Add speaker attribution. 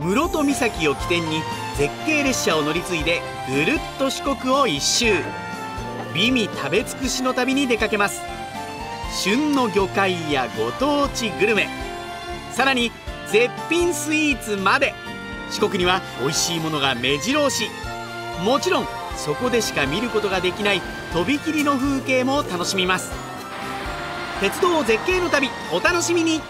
Speaker 1: 室戸岬を起点に絶景列車を乗り継いでぐるっと四国を一周。美味食べ尽くしの旅に出かけます。旬の魚介やご当地グルメ。さらに絶品スイーツまで。四国には美味しいものが目白押し。もちろんそこでしか見ることができないとびきりの風景も楽しみます。鉄道絶景の旅お楽しみに。